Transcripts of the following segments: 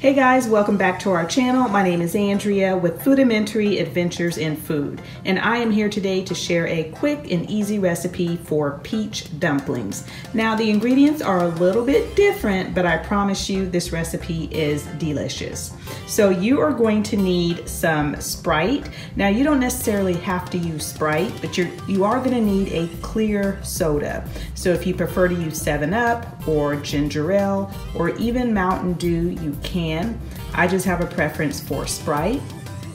Hey guys, welcome back to our channel. My name is Andrea with Foodamentary Adventures in Food, and I am here today to share a quick and easy recipe for peach dumplings. Now the ingredients are a little bit different, but I promise you this recipe is delicious. So you are going to need some Sprite. Now you don't necessarily have to use Sprite, but you're, you are gonna need a clear soda. So if you prefer to use 7-Up or ginger ale or even Mountain Dew, you can can. I just have a preference for Sprite.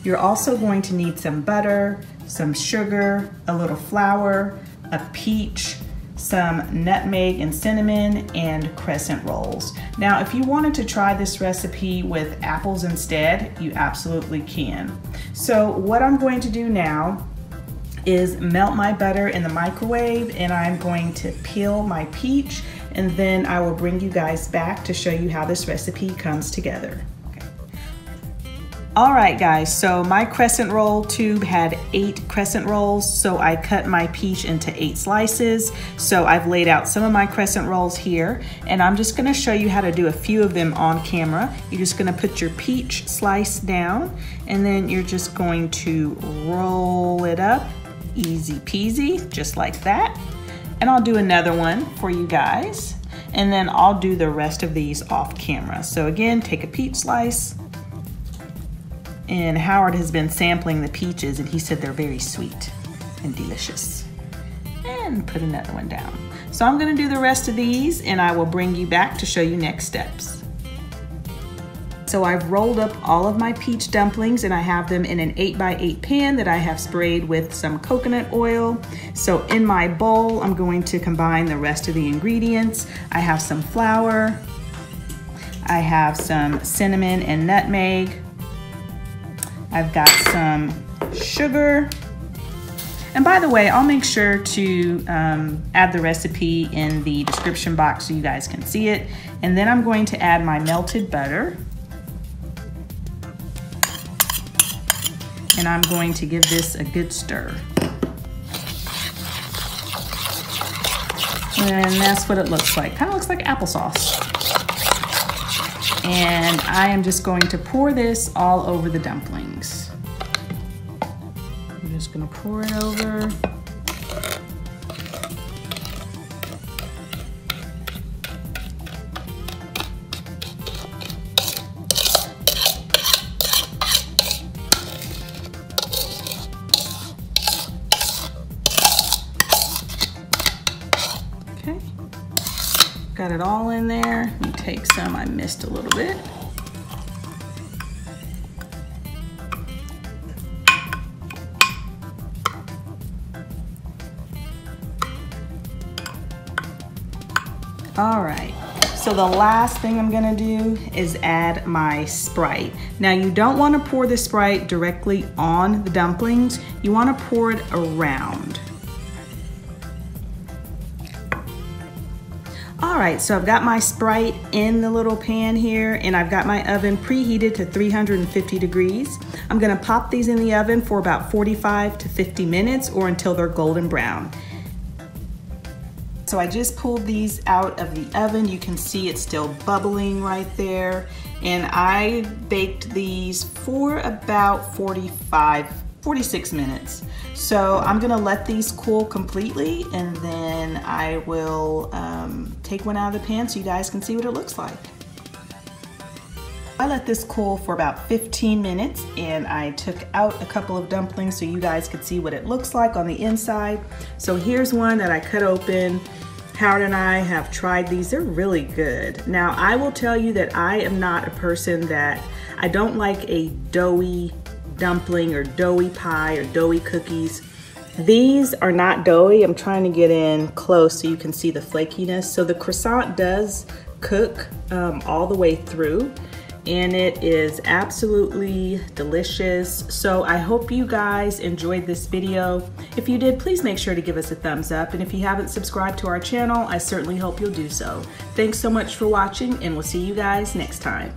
You're also going to need some butter, some sugar, a little flour, a peach, some nutmeg and cinnamon, and crescent rolls. Now, if you wanted to try this recipe with apples instead, you absolutely can. So what I'm going to do now is melt my butter in the microwave and I'm going to peel my peach and then I will bring you guys back to show you how this recipe comes together. All right guys, so my crescent roll tube had eight crescent rolls, so I cut my peach into eight slices. So I've laid out some of my crescent rolls here, and I'm just gonna show you how to do a few of them on camera. You're just gonna put your peach slice down, and then you're just going to roll it up, easy peasy, just like that. And I'll do another one for you guys. And then I'll do the rest of these off camera. So again, take a peach slice. And Howard has been sampling the peaches and he said they're very sweet and delicious. And put another one down. So I'm gonna do the rest of these and I will bring you back to show you next steps. So I've rolled up all of my peach dumplings and I have them in an 8 by 8 pan that I have sprayed with some coconut oil. So in my bowl, I'm going to combine the rest of the ingredients. I have some flour, I have some cinnamon and nutmeg, I've got some sugar, and by the way, I'll make sure to um, add the recipe in the description box so you guys can see it. And then I'm going to add my melted butter. And I'm going to give this a good stir. And that's what it looks like. Kind of looks like applesauce. And I am just going to pour this all over the dumplings. I'm just gonna pour it over. Got it all in there. Me take some, I missed a little bit. All right, so the last thing I'm gonna do is add my Sprite. Now you don't wanna pour the Sprite directly on the dumplings, you wanna pour it around. All right, so I've got my Sprite in the little pan here and I've got my oven preheated to 350 degrees. I'm gonna pop these in the oven for about 45 to 50 minutes or until they're golden brown. So I just pulled these out of the oven. You can see it's still bubbling right there. And I baked these for about 45 46 minutes. So I'm gonna let these cool completely and then I will um, take one out of the pan so you guys can see what it looks like. I let this cool for about 15 minutes and I took out a couple of dumplings so you guys could see what it looks like on the inside. So here's one that I cut open. Howard and I have tried these, they're really good. Now I will tell you that I am not a person that, I don't like a doughy dumpling or doughy pie or doughy cookies. These are not doughy. I'm trying to get in close so you can see the flakiness. So the croissant does cook um, all the way through and it is absolutely delicious. So I hope you guys enjoyed this video. If you did, please make sure to give us a thumbs up. And if you haven't subscribed to our channel, I certainly hope you'll do so. Thanks so much for watching and we'll see you guys next time.